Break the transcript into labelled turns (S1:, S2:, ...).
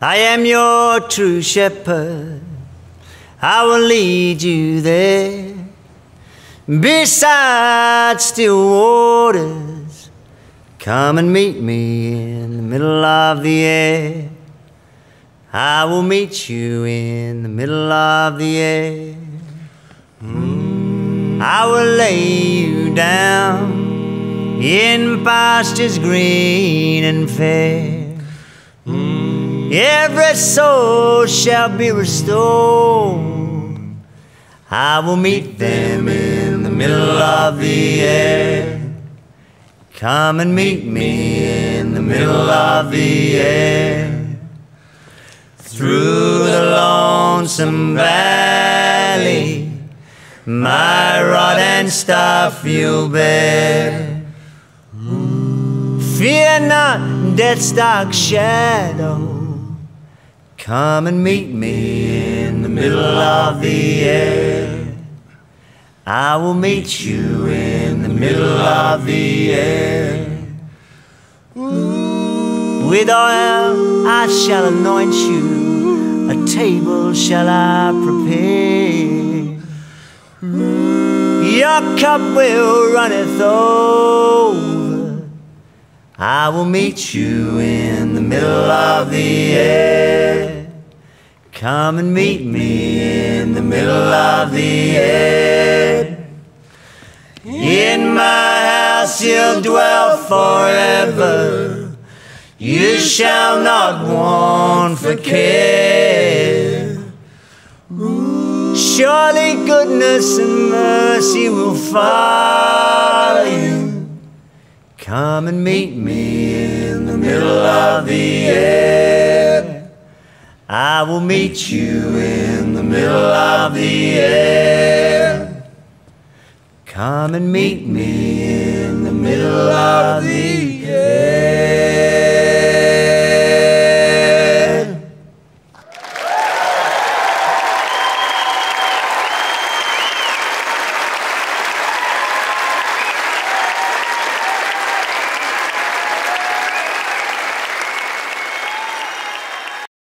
S1: I am your true shepherd. I will lead you there. Beside still waters, come and meet me in the middle of the air. I will meet you in the middle of the air. Mm. I will lay you down in pastures green and fair. Mm. Every soul shall be restored. I will meet them in the middle of the air. Come and meet me in the middle of the air. Through the lonesome valley, my rod and staff you'll bear. Fear not death's dark shadow. Come and meet me in the middle of the air. I will meet you in the middle of the air. With oil I shall anoint you, a table shall I prepare. Your cup will runneth over. I will meet you in the middle of the air. Come and meet me in the middle of the air. In my house you'll dwell forever. You shall not want for care. Surely goodness and mercy will follow you. Come and meet me in the middle of the air. I will meet you in the middle of the air. Come and meet me in the middle of the